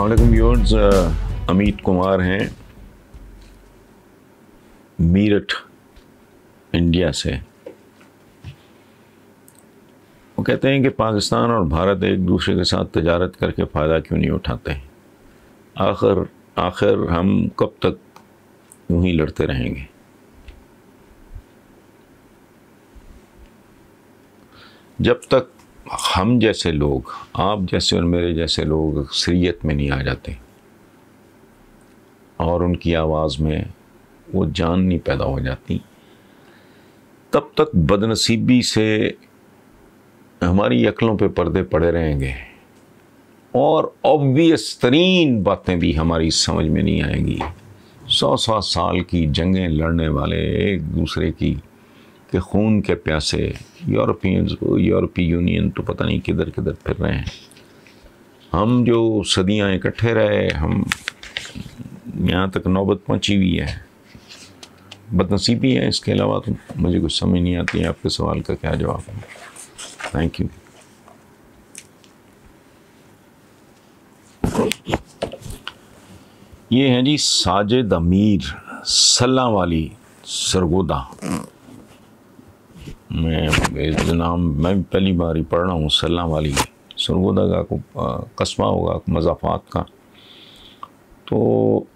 अलैक्म viewers Amit Kumar हैं। Meerut, India से। वो कहते हैं कि पाकिस्तान और भारत एक दूसरे के साथ तजारत करके फ़ायदा क्यों नहीं उठाते? हैं आखिर आखिर हम कब तक यूँ ही लड़ते रहेंगे? जब तक हम जैसे लोग, आप जैसे और मेरे जैसे लोग अक्सरियत में नहीं आ जाते। और उनकी आवाज़ में वो जान नहीं पैदा हो जाती। तब तक बदनसीबी से हमारी अकलों पे पर्दे पड़े रहेंगे। और ऑब्वियस तरीन बातें भी हमारी समझ में नहीं आएँगी। सौ सौ साल की जंगें लड़ने वाले एक दूसरे की के खून के प्यासे, यूरोपियंस यूरोपीय यूनियन तो पता नहीं किधर किधर फिर रहे हैं। हम जो सदियाँ इकट्ठे रहे, हम यहाँ तक नौबत पहुँची हुई है। बदनसीबी है इसके अलावा तो मुझे कुछ समझ नहीं आती है आपके सवाल का क्या जवाब है। थैंक यू ये हैं जी साजिद अमीर सल्ला वाली सरगोदा। मैं नाम मैं पहली बार ही पढ़ रहा हूँ सल्ला वाली। सरगोदा का को कस्बा होगा, मजाफात का। तो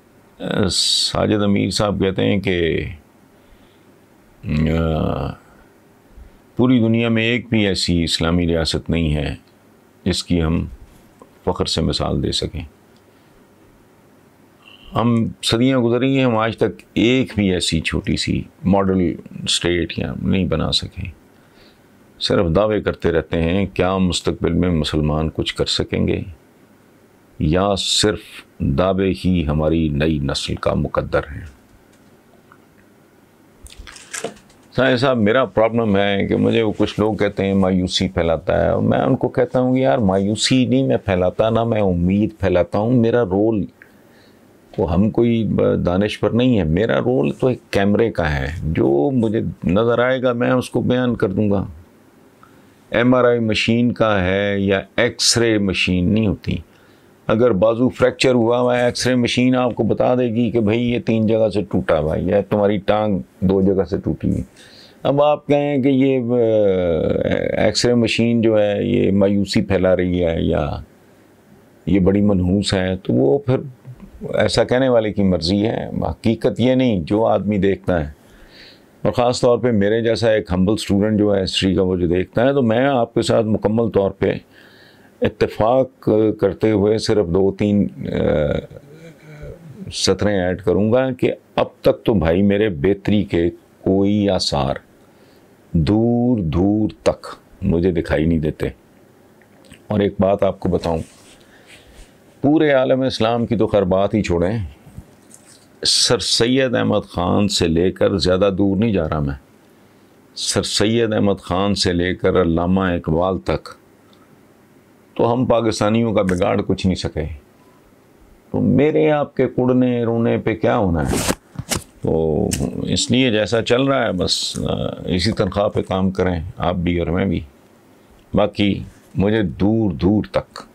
साजिद अमीर साहब कहते हैं कि पूरी दुनिया में एक भी ऐसी इस्लामी रियासत नहीं है, जिसकी हम फ़ख्र से मिसाल दे सकें। हम सदियाँ गुजरी हैं, हम आज तक एक भी ऐसी छोटी सी मॉडल स्टेट या नहीं बना सके। सिर्फ़ दावे करते रहते हैं, क्या मुस्तबिल में मुसलमान कुछ कर सकेंगे? या सिर्फ़ दावे ही हमारी नई नस्ल का मुकद्दर है? साहिब साहब, मेरा प्रॉब्लम है कि मुझे वो कुछ लोग कहते हैं, मायूसी फैलाता है। और मैं उनको कहता हूँ कि यार, मायूसी नहीं, मैं फैलाता ना, मैं उम्मीद फैलाता हूँ। मेरा रोल तो हम कोई दानिश पर नहीं है। मेरा रोल तो एक कैमरे का है। जो मुझे नज़र आएगा, मैं उसको बयान कर दूँगा। एमआरआई मशीन का है या एक्सरे मशीन, नहीं होती। अगर बाजू फ्रैक्चर हुआ हुआ है एक्सरे मशीन आपको बता देगी कि भाई ये तीन जगह से टूटा हुआ या तुम्हारी टांग दो जगह से टूटी हुई। अब आप कहें कि ये एक्सरे मशीन जो है, ये मायूसी फैला रही है या ये बड़ी मनहूस है तो वो फिर ऐसा कहने वाले की मर्ज़ी है। हकीकत ये नहीं, जो आदमी देखता है। और ख़ास तौर पे मेरे जैसा एक हम्बल स्टूडेंट जो है हिस्ट्री का वो जो देखता है तो मैं आपके साथ मुकम्मल तौर पे इत्तेफाक करते हुए सिर्फ़ दो तीन सतरें ऐड करूँगा कि अब तक तो भाई मेरे बेहतरी के कोई आसार दूर दूर तक मुझे दिखाई नहीं देते। और एक बात आपको बताऊँ पूरे आलम इस्लाम की तो खैर बात ही छोड़ें, सर सैद अहमद ख़ान से लेकर ज़्यादा दूर नहीं जा रहा मैं। सर सैद अहमद ख़ान से लेकर अल्लामा इकबाल तक तो हम पाकिस्तानियों का बिगाड़ कुछ नहीं सके। तो मेरे आपके कुड़ने रोने पे क्या होना है? तो इसलिए जैसा चल रहा है, बस इसी तनख्वाह पे काम करें, आप भी और मैं भी। बाकी मुझे दूर दूर तक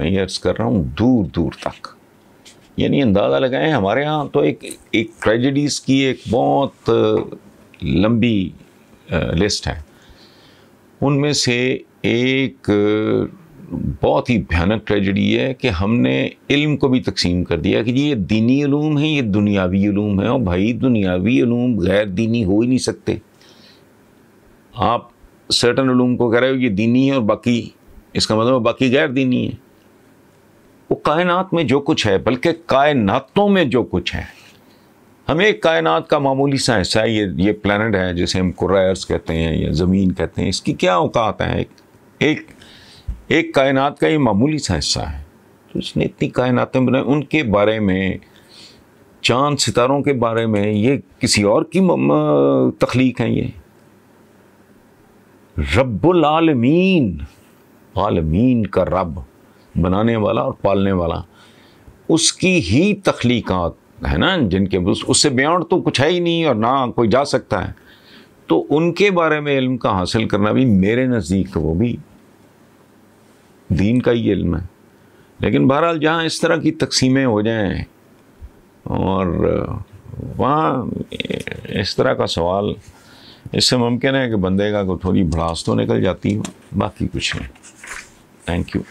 मैं ये अर्ज़ कर रहा हूँ, दूर दूर तक। यानी अंदाज़ा लगाएँ, हमारे यहाँ तो एक एक ट्रेजिडीज़ की एक बहुत लंबी लिस्ट है। उनमें से एक बहुत ही भयानक ट्रेजिडी है कि हमने इल्म को भी तकसीम कर दिया कि जी ये दीनी ूम है, ये दुनियावी ूम है, और भाई दुनियावी ूम गैर दीनी हो ही नहीं सकते। आप सर्टन ूम को कह रहे हो ये दीनी है और बाकी, इसका मतलब बाकी गैर दीनी है। वो कायनात में जो कुछ है बल्कि कायनातों में जो कुछ है। हमें कायनात का मामूली सा हिस्सा है ये ये प्लानट है जिसे हम कुर्रायर्स कहते हैं या ज़मीन कहते हैं। इसकी क्या औकात है? एक एक, एक कायनात का ये मामूली सा हिस्सा है। तो इसने इतनी कायनातें बनाई। उनके बारे में चाँद सितारों के बारे में ये किसी और की तख्लीक है ये। रब्बुल आलमीन आलमीन का रब। बनाने वाला और पालने वाला। उसकी ही तख्लीक़ात है ना, जिनके उससे बियॉन्ड तो कुछ है ही नहीं और ना कोई जा सकता है। तो उनके बारे में इल्म का हासिल करना भी मेरे नज़दीक वो भी दीन का ही इल्म है। लेकिन बहरहाल जहाँ इस तरह की तकसीमें हो जाएँ और वहाँ इस तरह का सवाल, इससे मुमकिन है कि बंदे का कोई थोड़ी भड़ास तो निकल जाती हो, बाकी कुछ नहीं। Thank you